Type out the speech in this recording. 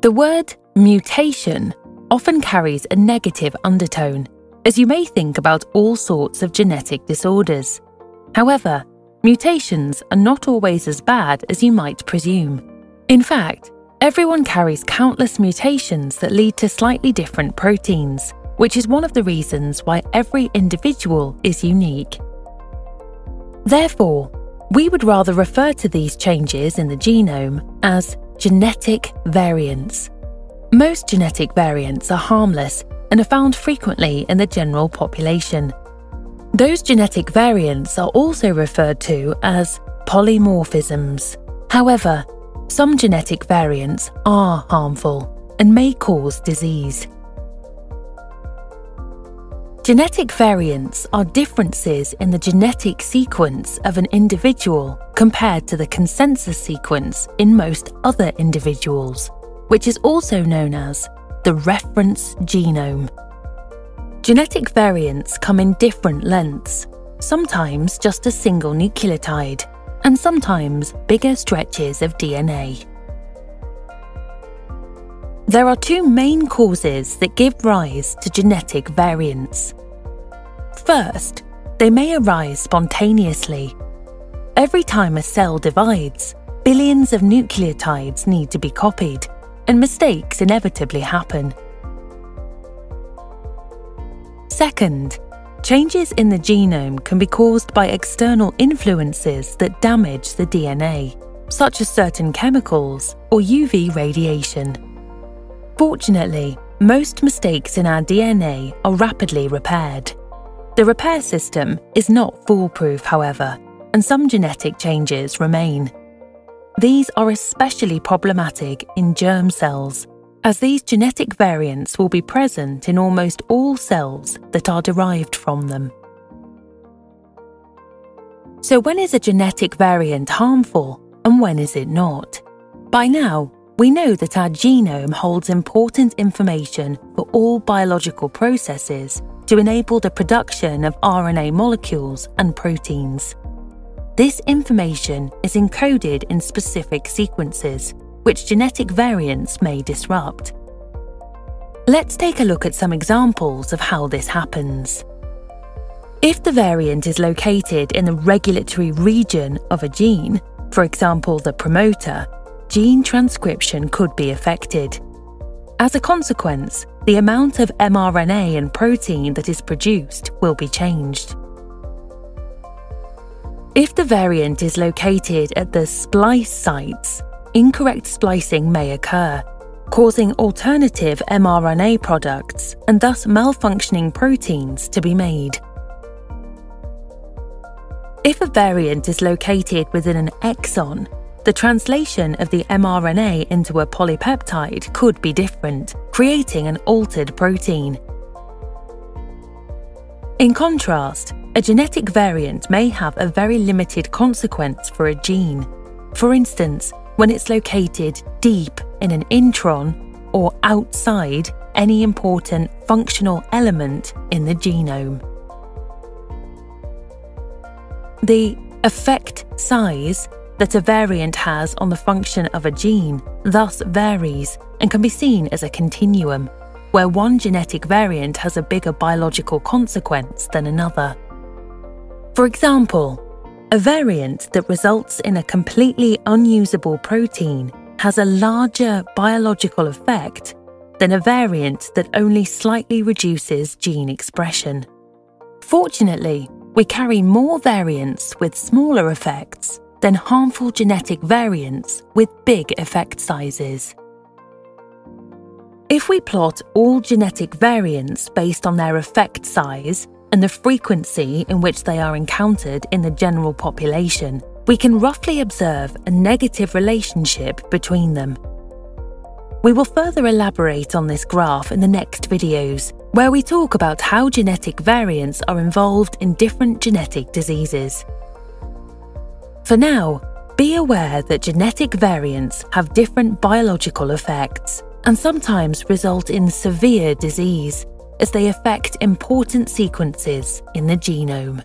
The word mutation often carries a negative undertone, as you may think about all sorts of genetic disorders. However, mutations are not always as bad as you might presume. In fact, everyone carries countless mutations that lead to slightly different proteins, which is one of the reasons why every individual is unique. Therefore, we would rather refer to these changes in the genome as genetic variants. Most genetic variants are harmless and are found frequently in the general population. Those genetic variants are also referred to as polymorphisms. However, some genetic variants are harmful and may cause disease. Genetic variants are differences in the genetic sequence of an individual compared to the consensus sequence in most other individuals, which is also known as the reference genome. Genetic variants come in different lengths, sometimes just a single nucleotide, and sometimes bigger stretches of DNA. There are two main causes that give rise to genetic variants. First, they may arise spontaneously. Every time a cell divides, billions of nucleotides need to be copied, and mistakes inevitably happen. Second, changes in the genome can be caused by external influences that damage the DNA, such as certain chemicals or UV radiation. Fortunately, most mistakes in our DNA are rapidly repaired. The repair system is not foolproof, however, and some genetic changes remain. These are especially problematic in germ cells, as these genetic variants will be present in almost all cells that are derived from them. So, when is a genetic variant harmful and when is it not? By now, we know that our genome holds important information for all biological processes to enable the production of RNA molecules and proteins. This information is encoded in specific sequences, which genetic variants may disrupt. Let's take a look at some examples of how this happens. If the variant is located in the regulatory region of a gene, for example the promoter, gene transcription could be affected. As a consequence, the amount of mRNA and protein that is produced will be changed. If the variant is located at the splice sites, incorrect splicing may occur, causing alternative mRNA products and thus malfunctioning proteins to be made. If a variant is located within an exon, the translation of the mRNA into a polypeptide could be different, creating an altered protein. In contrast, a genetic variant may have a very limited consequence for a gene. For instance, when it's located deep in an intron or outside any important functional element in the genome. The effect size that a variant has on the function of a gene thus varies and can be seen as a continuum, where one genetic variant has a bigger biological consequence than another. For example, a variant that results in a completely unusable protein has a larger biological effect than a variant that only slightly reduces gene expression. Fortunately, we carry more variants with smaller effects than harmful genetic variants with big effect sizes. If we plot all genetic variants based on their effect size and the frequency in which they are encountered in the general population, we can roughly observe a negative relationship between them. We will further elaborate on this graph in the next videos, where we talk about how genetic variants are involved in different genetic diseases. For now, be aware that genetic variants have different biological effects and sometimes result in severe disease as they affect important sequences in the genome.